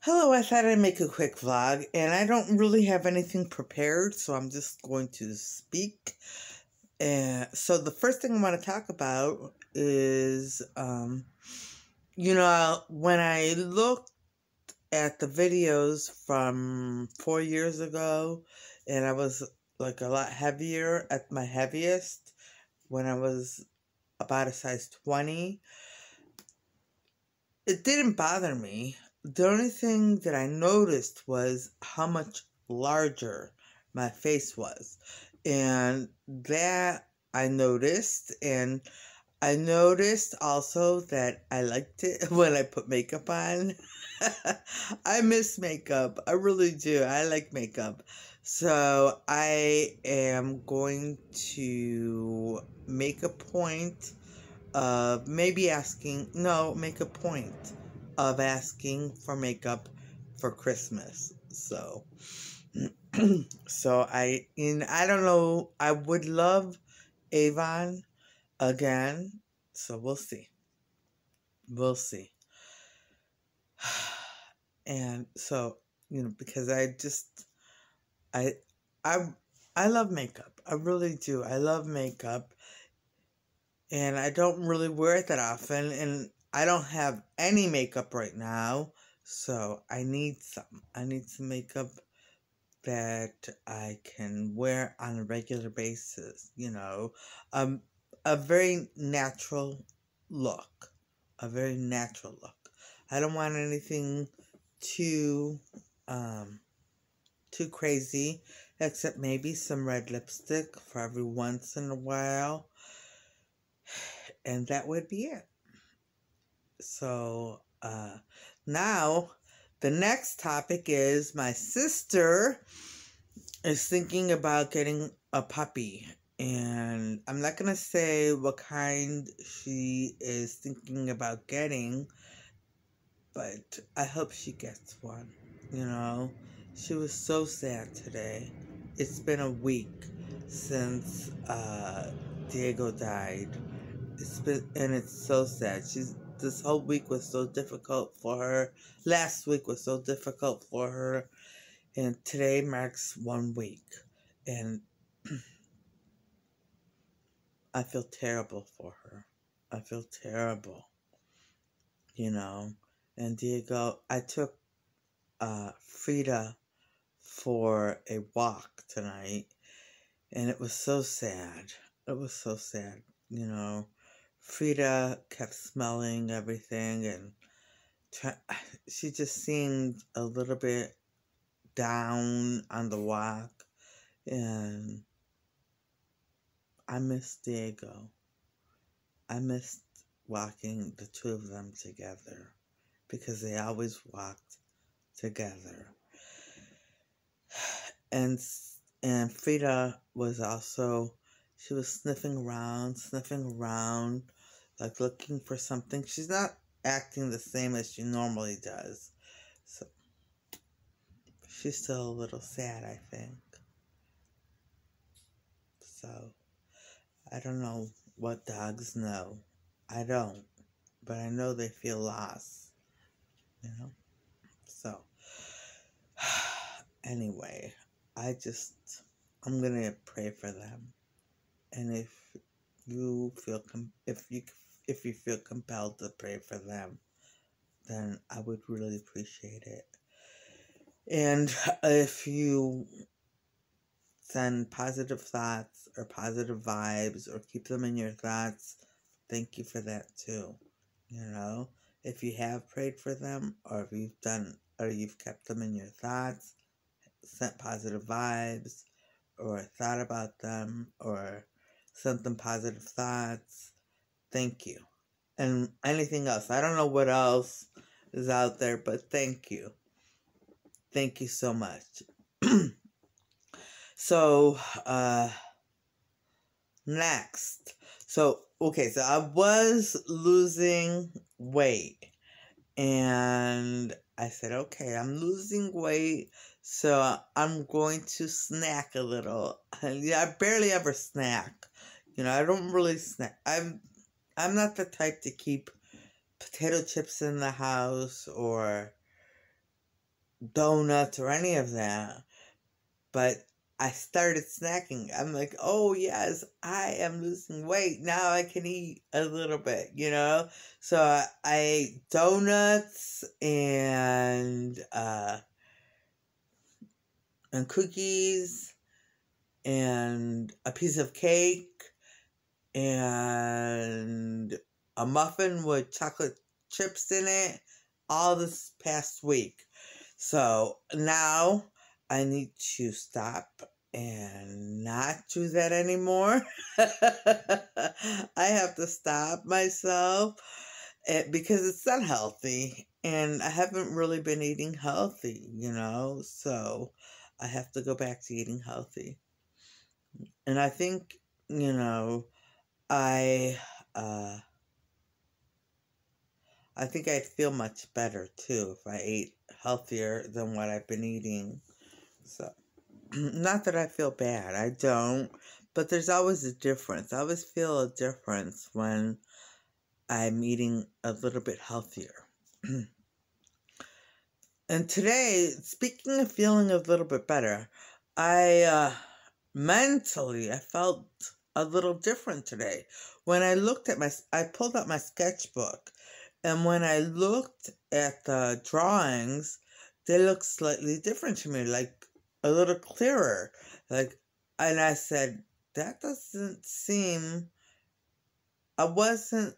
Hello, I thought I'd make a quick vlog, and I don't really have anything prepared, so I'm just going to speak. And so the first thing I want to talk about is, um, you know, when I looked at the videos from four years ago, and I was like a lot heavier at my heaviest when I was about a size 20, it didn't bother me the only thing that I noticed was how much larger my face was. And that I noticed. And I noticed also that I liked it when I put makeup on. I miss makeup. I really do. I like makeup. So I am going to make a point of maybe asking, no, make a point of asking for makeup for Christmas. So, so I in I don't know. I would love Avon again. So we'll see. We'll see. And so you know because I just I I I love makeup. I really do. I love makeup. And I don't really wear it that often and I don't have any makeup right now, so I need some. I need some makeup that I can wear on a regular basis, you know. Um a very natural look. A very natural look. I don't want anything too um too crazy except maybe some red lipstick for every once in a while. And that would be it. So uh, now the next topic is my sister is thinking about getting a puppy. And I'm not going to say what kind she is thinking about getting, but I hope she gets one. You know, she was so sad today. It's been a week since uh, Diego died. It's been, and it's so sad. She's this whole week was so difficult for her. Last week was so difficult for her. And today marks one week. And I feel terrible for her. I feel terrible. You know. And Diego, I took uh, Frida for a walk tonight. And it was so sad. It was so sad, you know. Frida kept smelling everything and she just seemed a little bit down on the walk and I missed Diego. I missed walking the two of them together because they always walked together. And and Frida was also she was sniffing around, sniffing around like looking for something. She's not acting the same as she normally does. So she's still a little sad, I think. So I don't know what dogs know. I don't. But I know they feel lost. You know? So anyway, I just I'm gonna pray for them. And if you feel com- if you if you feel compelled to pray for them, then I would really appreciate it. And if you send positive thoughts or positive vibes or keep them in your thoughts, thank you for that too. You know, if you have prayed for them or if you've done or you've kept them in your thoughts, sent positive vibes or thought about them or sent them positive thoughts, thank you. And anything else. I don't know what else is out there, but thank you. Thank you so much. so, uh, next. So, okay, so I was losing weight. And I said, okay, I'm losing weight. So I'm going to snack a little. Yeah, I barely ever snack. You know, I don't really snack. I'm I'm not the type to keep potato chips in the house or donuts or any of that. But I started snacking. I'm like, oh yes, I am losing weight. Now I can eat a little bit, you know? So I, I ate donuts and uh and cookies and a piece of cake and a muffin with chocolate chips in it all this past week. So now I need to stop and not do that anymore. I have to stop myself eh, because it's unhealthy and I haven't really been eating healthy, you know, so I have to go back to eating healthy. And I think, you know, I uh I think I'd feel much better too if I ate healthier than what I've been eating. So, not that I feel bad, I don't, but there's always a difference. I always feel a difference when I'm eating a little bit healthier. and today, speaking of feeling a little bit better, I uh, mentally I felt a little different today. When I looked at my, I pulled out my sketchbook and when I looked at the drawings, they looked slightly different to me, like a little clearer. Like, and I said, that doesn't seem. I wasn't.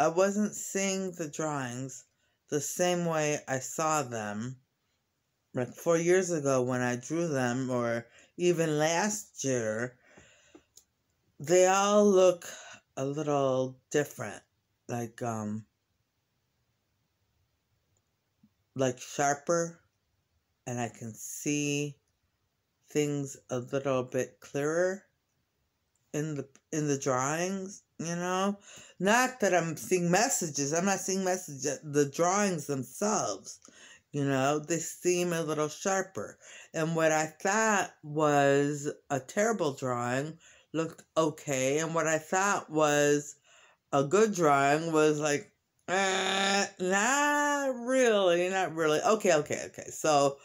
I wasn't seeing the drawings the same way I saw them. Like four years ago when I drew them, or even last year, they all look a little different like um like sharper and I can see things a little bit clearer in the in the drawings, you know? Not that I'm seeing messages. I'm not seeing messages. The drawings themselves, you know, they seem a little sharper. And what I thought was a terrible drawing looked okay, and what I thought was a good drawing was like, eh, not really, not really. Okay, okay, okay. So,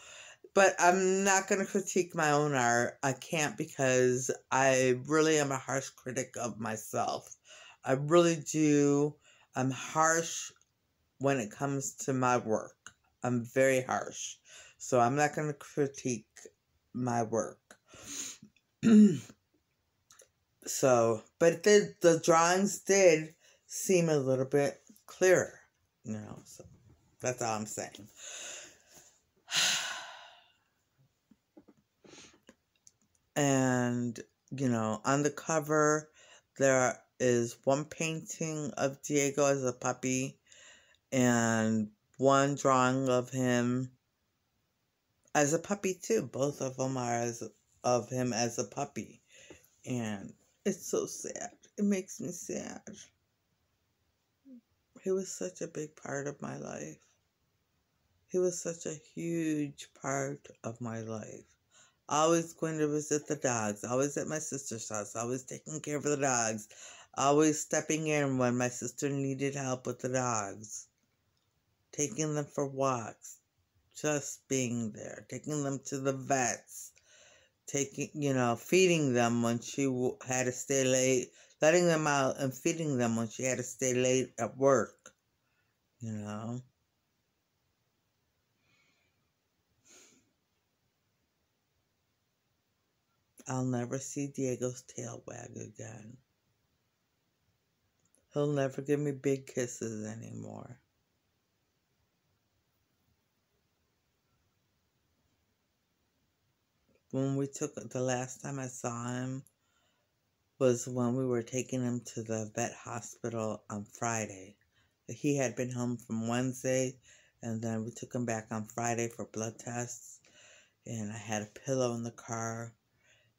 but I'm not going to critique my own art. I can't because I really am a harsh critic of myself. I really do. I'm harsh when it comes to my work. I'm very harsh. So I'm not going to critique my work. so, but the, the drawings did seem a little bit clearer, you know. So that's all I'm saying. And, you know, on the cover, there is one painting of Diego as a puppy and one drawing of him as a puppy too. Both of them are as of him as a puppy. And it's so sad. It makes me sad. He was such a big part of my life. He was such a huge part of my life. Always going to visit the dogs, always at my sister's house, always taking care of the dogs, always stepping in when my sister needed help with the dogs, taking them for walks, just being there, taking them to the vets, taking, you know, feeding them when she had to stay late, letting them out and feeding them when she had to stay late at work, you know. I'll never see Diego's tail wag again. He'll never give me big kisses anymore. When we took the last time I saw him, was when we were taking him to the vet hospital on Friday. He had been home from Wednesday, and then we took him back on Friday for blood tests. And I had a pillow in the car,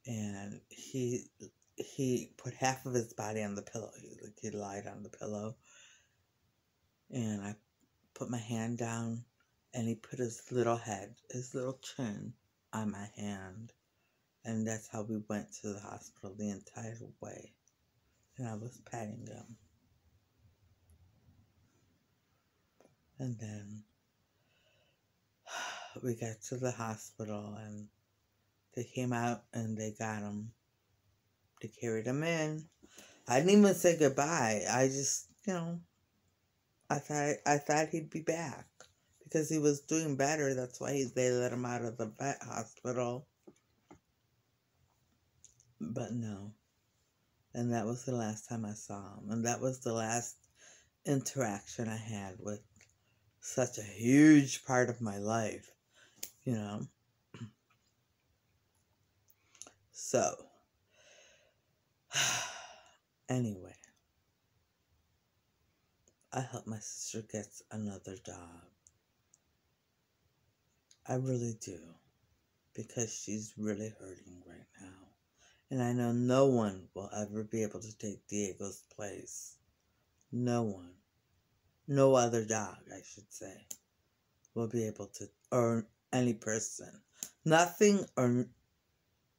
and he he put half of his body on the pillow. He like he lied on the pillow, and I put my hand down, and he put his little head, his little chin, on my hand. And that's how we went to the hospital the entire way. And I was patting him. And then we got to the hospital and they came out and they got him. They carried him in. I didn't even say goodbye. I just, you know, I thought I thought he'd be back because he was doing better. That's why they let him out of the vet hospital. But no. And that was the last time I saw him. And that was the last interaction I had with such a huge part of my life, you know. So, anyway, I hope my sister gets another dog. I really do. Because she's really hurting right now. And I know no one will ever be able to take Diego's place. No one. No other dog, I should say, will be able to, or any person. Nothing or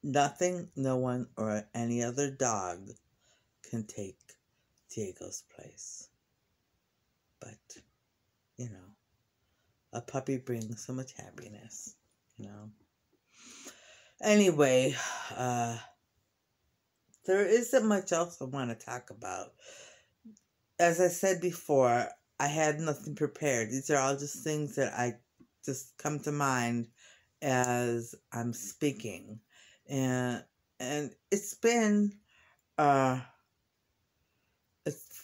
nothing, no one, or any other dog can take Diego's place. But, you know, a puppy brings so much happiness, you know. Anyway, uh, there isn't much else I want to talk about. As I said before, I had nothing prepared. These are all just things that I just come to mind as I'm speaking. And and it's been uh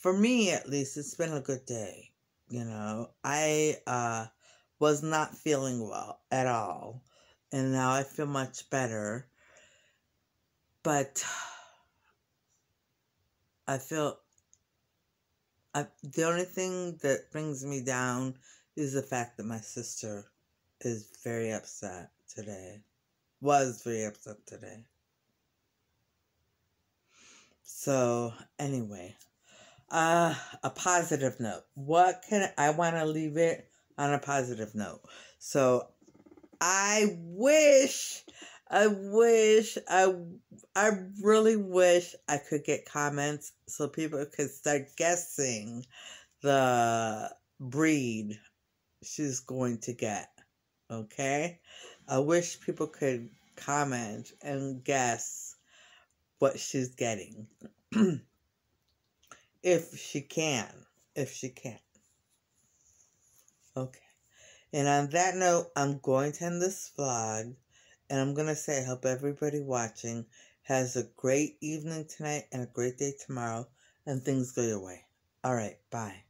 for me at least it's been a good day. You know, I uh was not feeling well at all. And now I feel much better. But I feel I, the only thing that brings me down is the fact that my sister is very upset today. Was very upset today. So, anyway, uh, a positive note. What can I want to leave it on a positive note? So, I wish I wish I I really wish I could get comments so people could start guessing the breed she's going to get. Okay? I wish people could comment and guess what she's getting. if she can. If she can. Okay. And on that note, I'm going to end this vlog. And I'm going to say, I hope everybody watching has a great evening tonight and a great day tomorrow, and things go your way. All right, bye.